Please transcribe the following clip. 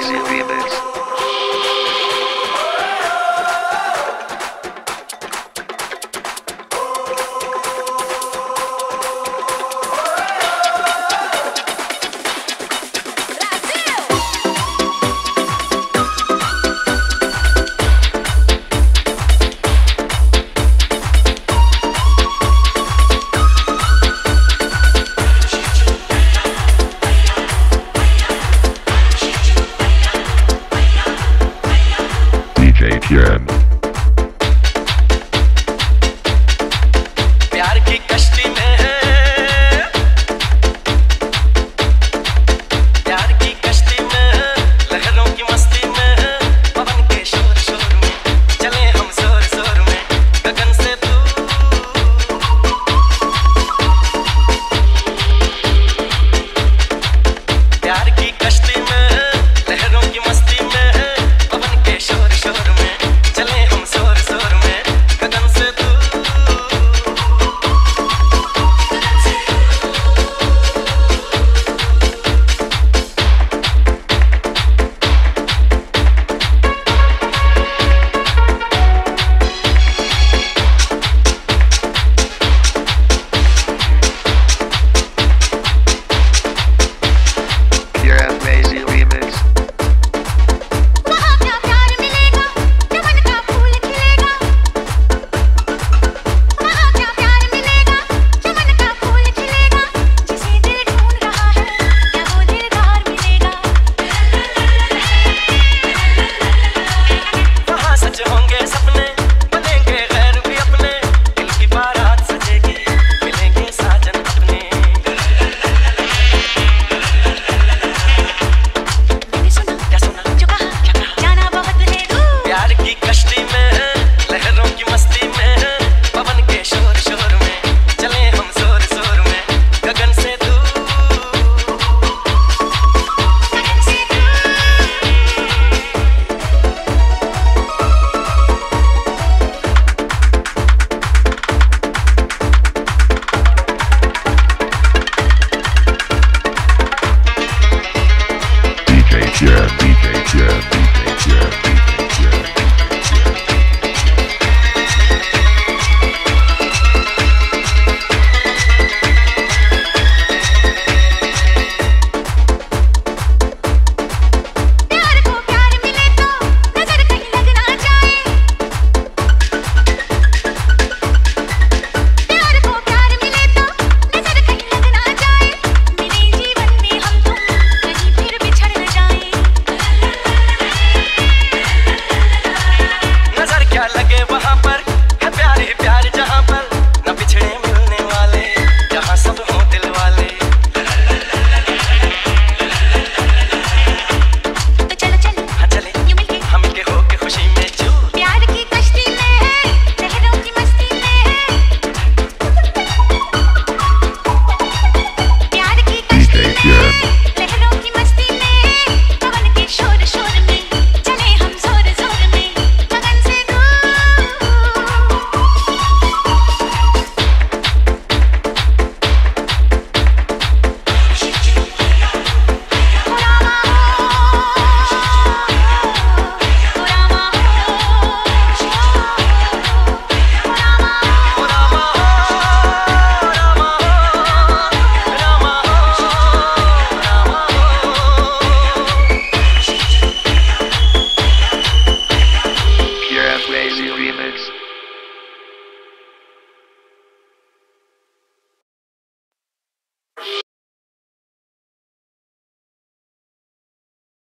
Lazy Remix. DJ